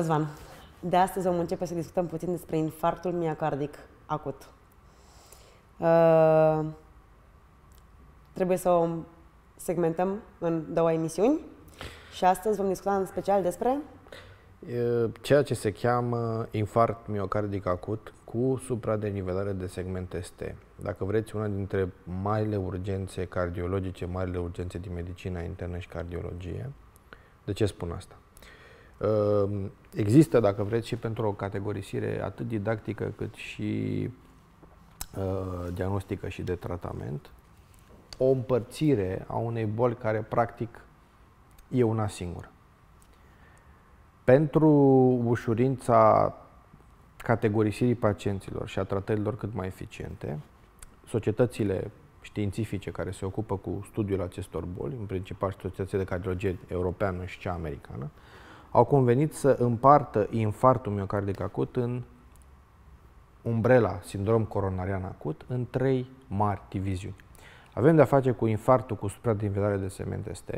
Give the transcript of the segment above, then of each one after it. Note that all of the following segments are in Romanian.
Răzvan, de astăzi vom începe să discutăm puțin despre infarctul miocardic acut. Uh, trebuie să o segmentăm în două emisiuni și astăzi vom discuta în special despre ceea ce se cheamă infarct miocardic acut cu supradenivelare de segment ST. Dacă vreți, una dintre marile urgențe cardiologice, marile urgențe din medicina internă și cardiologie. De ce spun asta? Ehm, există, dacă vreți, și pentru o categorisire atât didactică cât și uh, diagnostică și de tratament, o împărțire a unei boli care practic e una singură. Pentru ușurința categorisirii pacienților și a tratărilor cât mai eficiente, societățile științifice care se ocupă cu studiul acestor boli, în principal Societatea de Cardiologie Europeană și cea americană, au convenit să împartă infartul miocardic acut în umbrela, sindrom coronarian acut, în trei mari diviziuni. Avem de-a face cu infartul cu supradinvelare de segment ST,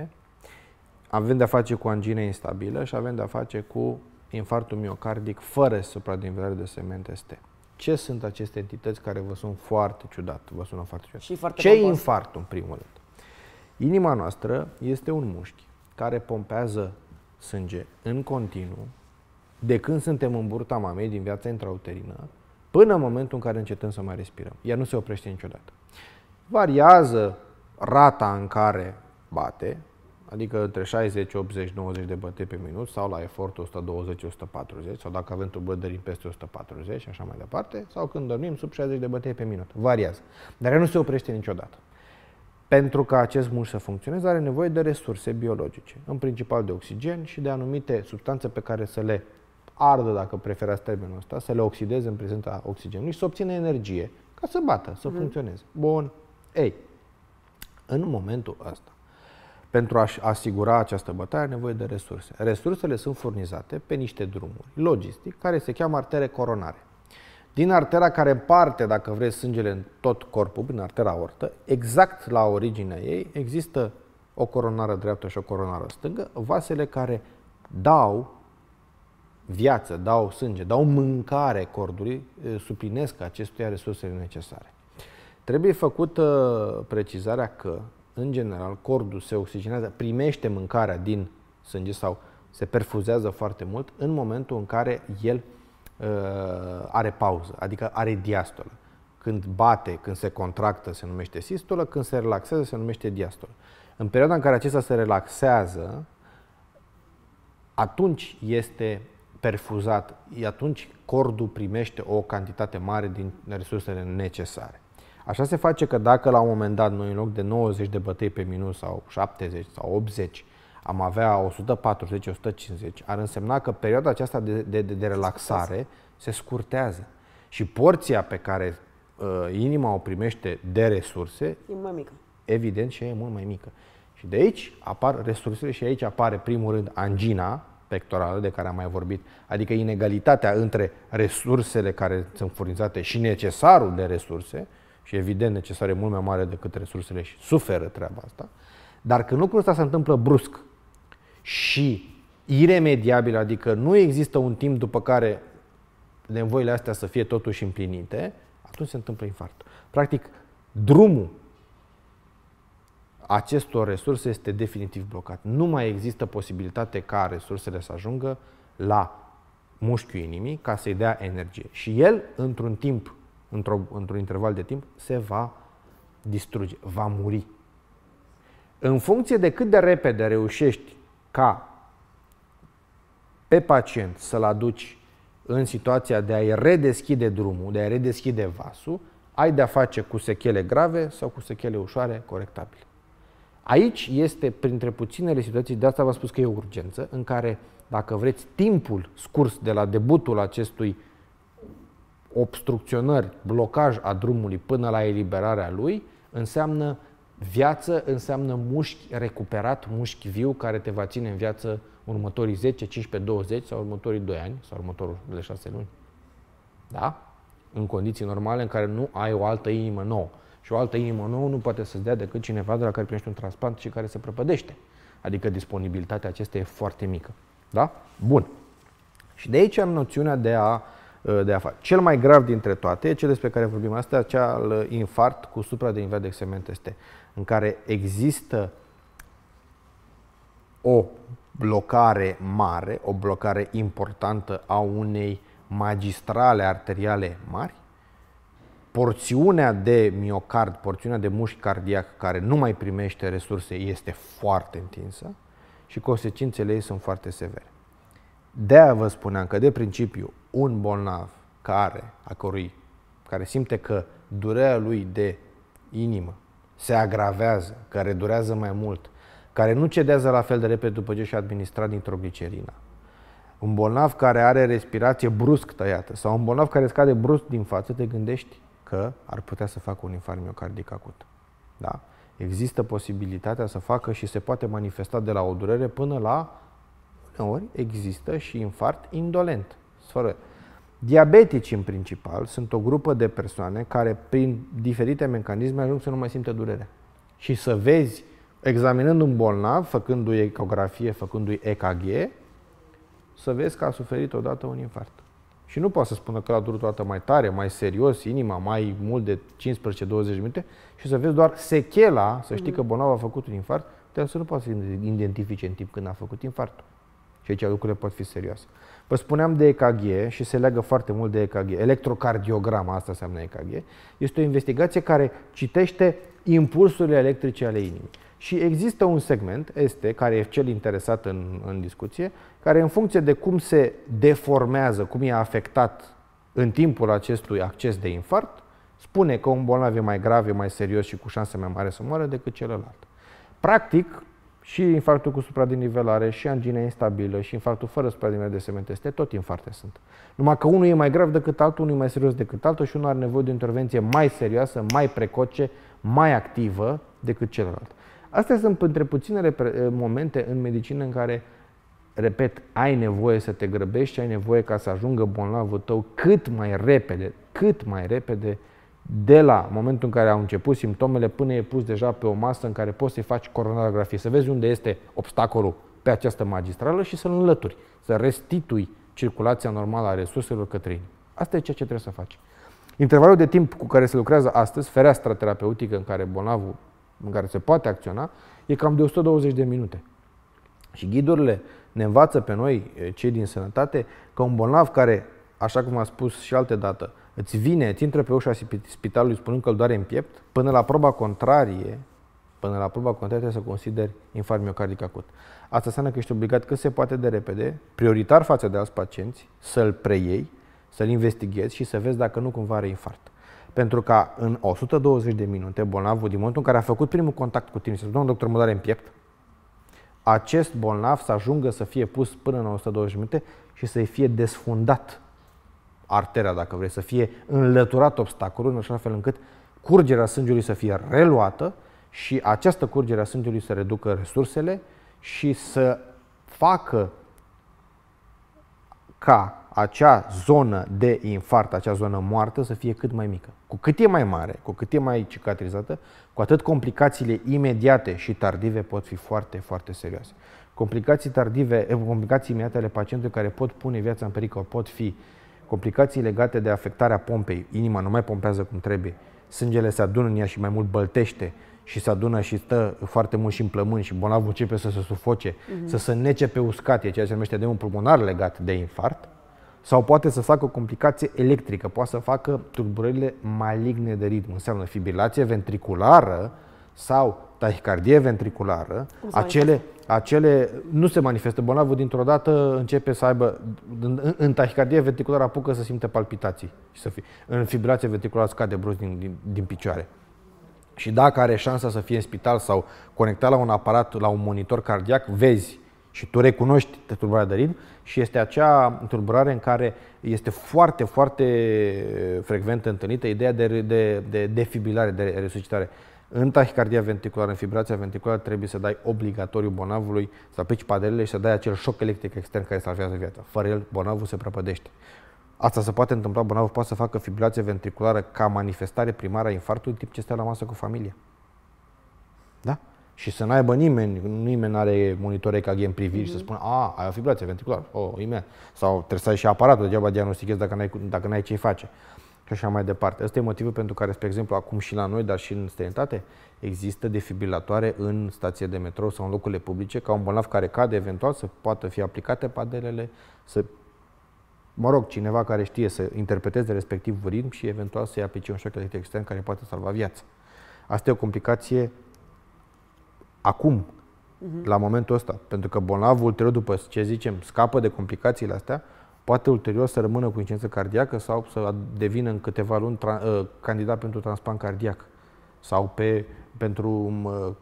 avem de-a face cu angină instabilă și avem de-a face cu infartul miocardic fără supradinvelare de segment ST. Ce sunt aceste entități care vă sunt foarte ciudat? Vă sună foarte ciudat. Și foarte Ce e pompos. infartul, în primul rând? Inima noastră este un mușchi care pompează sânge în continuu de când suntem în burta mamei din viața intrauterină până în momentul în care încetăm să mai respirăm. Ea nu se oprește niciodată. Variază rata în care bate, adică între 60, 80, 90 de bătăi pe minut sau la efort 120, 140 sau dacă avem tulburări peste 140 și așa mai departe, sau când dormim sub 60 de bătăi pe minut. Variază. Dar ea nu se oprește niciodată. Pentru ca acest mușchi să funcționeze, are nevoie de resurse biologice, în principal de oxigen și de anumite substanțe pe care să le ardă, dacă preferați termenul ăsta, să le oxideze în prezența oxigenului și să obțină energie ca să bată, să mm. funcționeze. Bun. Ei, în momentul ăsta, pentru a asigura această bătaie, are nevoie de resurse. Resursele sunt furnizate pe niște drumuri logistic, care se cheamă artere coronare. Din artera care împarte, dacă vreți, sângele în tot corpul, prin artera ortă, exact la originea ei există o coronară dreaptă și o coronară stângă, vasele care dau viață, dau sânge, dau mâncare cordului, suplinesc acestuia resursele necesare. Trebuie făcută precizarea că, în general, cordul se oxigenează, primește mâncarea din sânge sau se perfuzează foarte mult în momentul în care el uh, are pauză, adică are diastolă. Când bate, când se contractă, se numește sistolă, când se relaxează, se numește diastolă. În perioada în care acesta se relaxează, atunci este perfuzat, atunci cordul primește o cantitate mare din resursele necesare. Așa se face că dacă la un moment dat noi în loc de 90 de bătăi pe minut sau 70 sau 80 am avea 140-150, ar însemna că perioada aceasta de, de, de relaxare se scurtează. Și porția pe care uh, inima o primește de resurse E mai mică. evident și ea e mult mai mică. Și de aici apar resursele și aici apare primul rând angina pectorală de care am mai vorbit, adică inegalitatea între resursele care sunt furnizate și necesarul de resurse, și evident necesar e mult mai mare decât resursele și suferă treaba asta, dar când lucrul ăsta se întâmplă brusc și iremediabil, adică nu există un timp după care nevoile astea să fie totuși împlinite, atunci se întâmplă infarctul. Practic, drumul acestor resurse este definitiv blocat. Nu mai există posibilitate ca resursele să ajungă la mușchiul inimii ca să-i dea energie. Și el, într-un timp, într-o, într-un interval de timp, se va distruge, va muri. În funcție de cât de repede reușești ca pe pacient să-l aduci în situația de a-i redeschide drumul, de a-i redeschide vasul, ai de-a face cu sechele grave sau cu sechele ușoare corectabile. Aici este printre puținele situații, de asta v-am spus că e o urgență, în care, dacă vreți, timpul scurs de la debutul acestui obstrucționări, blocaj a drumului până la eliberarea lui, înseamnă viață, înseamnă mușchi recuperat, mușchi viu, care te va ține în viață următorii 10, 15, 20 sau următorii 2 ani sau următorile 6 luni. Da? În condiții normale în care nu ai o altă inimă nouă. Și o altă inimă nouă nu poate să-ți dea decât cineva de la care primești un transplant și care se prăpădește. Adică disponibilitatea acesta e foarte mică. Da? Bun. Și de aici am noțiunea de a, uh, de a face. Cel mai grav dintre toate, cel despre care vorbim asta, cel infart cu supra de segment este, în care există o blocare mare, o blocare importantă a unei magistrale arteriale mari, porțiunea de miocard, porțiunea de mușchi cardiac care nu mai primește resurse este foarte întinsă și consecințele ei sunt foarte severe. De-aia vă spuneam că de principiu un bolnav care, a cărui, care simte că durerea lui de inimă se agravează, care durează mai mult, care nu cedează la fel de repede după ce și-a administrat nitroglicerina, un bolnav care are respirație brusc tăiată sau un bolnav care scade brusc din față, te gândești că ar putea să facă un infarct miocardic acut. Da? Există posibilitatea să facă și se poate manifesta de la o durere până la uneori există și infarct indolent. Fără. Diabetici, în principal, sunt o grupă de persoane care, prin diferite mecanisme, ajung să nu mai simtă durere. Și să vezi, examinând un bolnav, făcându-i ecografie, făcându-i EKG, să vezi că a suferit odată un infarct. Și nu poate să spună că a durut o dată mai tare, mai serios, inima, mai mult de 15-20 minute și să vezi doar sechela, să știi că bolnavul a făcut un infarct, dar să nu poți să identifice în timp când a făcut infarctul. Și aici lucrurile pot fi serioase. Vă spuneam de EKG și se leagă foarte mult de EKG. Electrocardiogram, asta înseamnă EKG. Este o investigație care citește impulsurile electrice ale inimii. Și există un segment, este, care e cel interesat în, în discuție, care în funcție de cum se deformează, cum e afectat în timpul acestui acces de infarct, spune că un bolnav e mai grav, e mai serios și cu șanse mai mare să moară decât celălalt. Practic, și infarctul cu supradinivelare, și angina instabilă, și infarctul fără supradinivelare de semente, este tot infarte sunt. Numai că unul e mai grav decât altul, unul e mai serios decât altul și unul are nevoie de o intervenție mai serioasă, mai precoce, mai activă decât celălalt. Astea sunt între puținele momente în medicină în care, repet, ai nevoie să te grăbești, ai nevoie ca să ajungă bolnavul tău cât mai repede, cât mai repede, de la momentul în care au început simptomele până e pus deja pe o masă în care poți să-i faci coronarografie, să vezi unde este obstacolul pe această magistrală și să-l înlături, să restitui circulația normală a resurselor către inimă. Asta e ceea ce trebuie să faci. Intervalul de timp cu care se lucrează astăzi, fereastra terapeutică în care bolnavul în care se poate acționa, e cam de 120 de minute. Și ghidurile ne învață pe noi, cei din sănătate, că un bolnav care, așa cum a spus și alte dată, îți vine, îți intră pe ușa spitalului spunând că îl doare în piept, până la proba contrarie, până la proba contrarie trebuie să consideri infarct miocardic acut. Asta înseamnă că ești obligat cât se poate de repede, prioritar față de alți pacienți, să-l preiei, să-l investighezi și să vezi dacă nu cumva are infarct. Pentru ca în 120 de minute, bolnavul, din momentul în care a făcut primul contact cu tine, să spune, doctor, mă doare în piept, acest bolnav să ajungă să fie pus până în 120 de minute și să-i fie desfundat arteria, dacă vrei, să fie înlăturat obstacolul, în așa fel încât curgerea sângelui să fie reluată și această curgere a sângelui să reducă resursele și să facă ca acea zonă de infart, acea zonă moartă să fie cât mai mică. Cu cât e mai mare, cu cât e mai cicatrizată, cu atât complicațiile imediate și tardive pot fi foarte, foarte serioase. Complicații tardive, eh, complicații imediate ale pacientului care pot pune viața în pericol pot fi complicații legate de afectarea pompei. Inima nu mai pompează cum trebuie, sângele se adună în ea și mai mult băltește și se adună și stă foarte mult și în plămâni și bolnavul începe să se sufoce, uh-huh. să se nece pe uscat, e ceea ce se numește un pulmonar legat de infart sau poate să facă o complicație electrică, poate să facă tulburările maligne de ritm, înseamnă fibrilație ventriculară sau tahicardie ventriculară, acele, acele nu se manifestă. Bolnavul dintr-o dată începe să aibă, în, în tahicardie ventriculară apucă să simte palpitații și să fie. În fibrilație ventriculară scade brusc din, din, din picioare. Și dacă are șansa să fie în spital sau conectat la un aparat, la un monitor cardiac, vezi și tu recunoști tulburarea de ritm și este acea tulburare în care este foarte, foarte frecvent întâlnită ideea de, de, de defibrilare, de resuscitare. În tahicardia ventriculară, în fibrația ventriculară, trebuie să dai obligatoriu bolnavului să aplici padelele și să dai acel șoc electric extern care salvează viața. Fără el, bolnavul se prăpădește. Asta se poate întâmpla, bolnavul poate să facă fibrilație ventriculară ca manifestare primară a infarctului în timp ce stă la masă cu familia. Da? și să n-aibă nimeni, nimeni are monitor EKG în priviri mm-hmm. și să spună, a, ai o fibrație ventriculară, o, oh, imediat. Sau trebuie să ai și aparatul, degeaba diagnostichezi dacă n-ai, dacă n-ai ce face. Și așa mai departe. Ăsta e motivul pentru care, spre exemplu, acum și la noi, dar și în străinătate, există defibrilatoare în stație de metrou sau în locurile publice, ca un bolnav care cade eventual să poată fi aplicate padelele, să mă rog, cineva care știe să interpreteze respectiv ritm și eventual să-i aplice un șoc electric extern care poate salva viața. Asta e o complicație acum, uh-huh. la momentul ăsta. Pentru că bolnavul ulterior, după ce zicem, scapă de complicațiile astea, poate ulterior să rămână cu insuficiență cardiacă sau să devină în câteva luni tra- uh, candidat pentru transplant cardiac sau pe, pentru uh,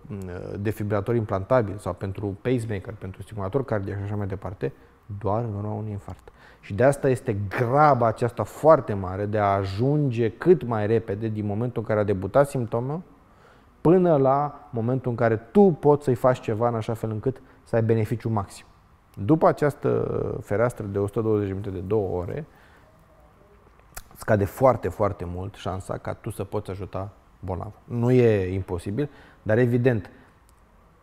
defibrilator implantabil sau pentru pacemaker, pentru stimulator cardiac și așa mai departe, doar în urma unui infarct. Și de asta este graba aceasta foarte mare de a ajunge cât mai repede din momentul în care a debutat simptomul până la momentul în care tu poți să-i faci ceva în așa fel încât să ai beneficiu maxim. După această fereastră de 120 minute de 2 ore, scade foarte, foarte mult șansa ca tu să poți ajuta bolnav. Nu e imposibil, dar evident,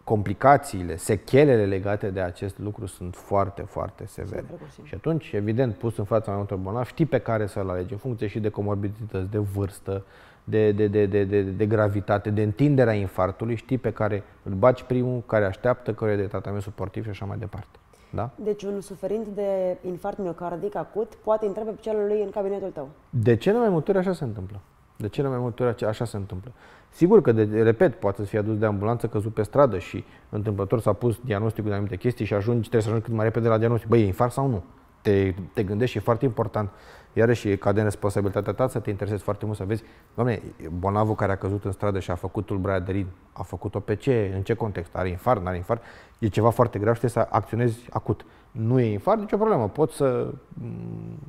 complicațiile, sechelele legate de acest lucru sunt foarte, foarte severe. Și atunci, evident, pus în fața mai multor bolnavi, știi pe care să-l alegi, în funcție și de comorbidități, de vârstă, de, de, de, de, de, de gravitate, de întinderea infartului, știi pe care îl baci primul, care așteaptă, care e de tratament suportiv și așa mai departe. Da? Deci un suferint de infarct miocardic acut poate intra pe picioarele lui în cabinetul tău. De cele mai multe ori așa se întâmplă. De cele mai multe ori așa se întâmplă. Sigur că, de, repet, poate să fie adus de ambulanță, căzut pe stradă și întâmplător s-a pus diagnosticul de anumite chestii și ajungi, trebuie să ajungi cât mai repede la diagnostic. Băi, e infarct sau nu? Te, te gândești și e foarte important iarăși e de responsabilitatea ta să te interesezi foarte mult, să vezi, doamne, bolnavul care a căzut în stradă și a făcut tulburarea de rid, a făcut-o pe ce, în ce context? Are infart, nu are infart? E ceva foarte grav și trebuie să acționezi acut. Nu e infart, nicio problemă, poți să mm,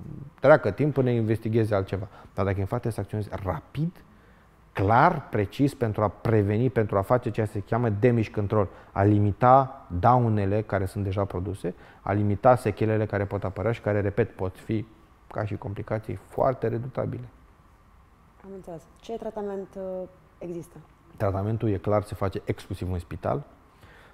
treacă timp până investighezi altceva. Dar dacă e infart, trebuie să acționezi rapid, clar, precis, pentru a preveni, pentru a face ceea ce se cheamă damage control, a limita daunele care sunt deja produse, a limita sechelele care pot apărea și care, repet, pot fi ca și complicații foarte redutabile. Am înțeles. Ce tratament uh, există? Tratamentul, e clar, se face exclusiv în spital.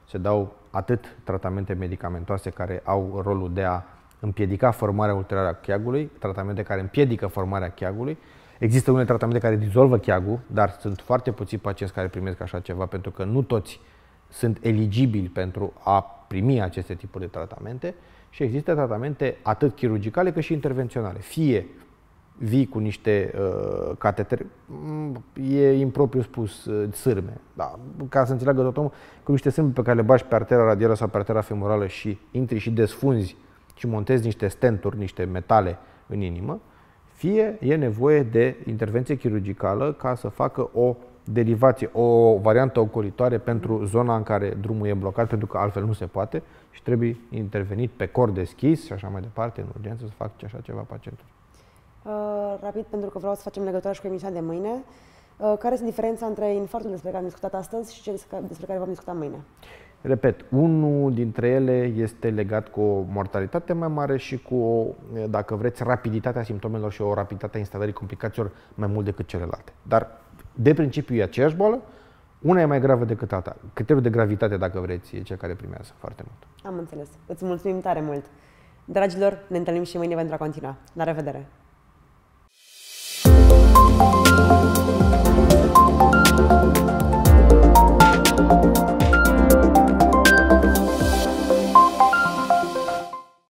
Se dau atât tratamente medicamentoase care au rolul de a împiedica formarea ulterioară a cheagului, tratamente care împiedică formarea cheagului. Există unele tratamente care dizolvă cheagul, dar sunt foarte puțini pacienți care primesc așa ceva, pentru că nu toți sunt eligibili pentru a primi aceste tipuri de tratamente și există tratamente atât chirurgicale cât și intervenționale. Fie vii cu niște uh, catetere, mm, e impropriu spus, uh, sârme, da, ca să înțeleagă tot omul, cu niște sârme pe care le bași pe artera radială sau pe artera femorală și intri și desfunzi și montezi niște stenturi, niște metale în inimă, fie e nevoie de intervenție chirurgicală ca să facă o derivație, o variantă ocolitoare pentru zona în care drumul e blocat, pentru că altfel nu se poate și trebuie intervenit pe cor deschis și așa mai departe, în urgență, să facă așa ceva pacientul. Uh, rapid, pentru că vreau să facem legătura și cu emisiunea de mâine. Uh, care este diferența între infarctul despre care am discutat astăzi și cel despre care vom discuta mâine? Repet, unul dintre ele este legat cu o mortalitate mai mare și cu, o, dacă vreți, rapiditatea simptomelor și o rapiditate a instalării complicațiilor mai mult decât celelalte. Dar de principiu e aceeași boală, una e mai gravă decât alta. Criteriul de gravitate, dacă vreți, e cel care primează foarte mult. Am înțeles. Îți mulțumim tare mult. Dragilor, ne întâlnim și mâine pentru a continua. La revedere!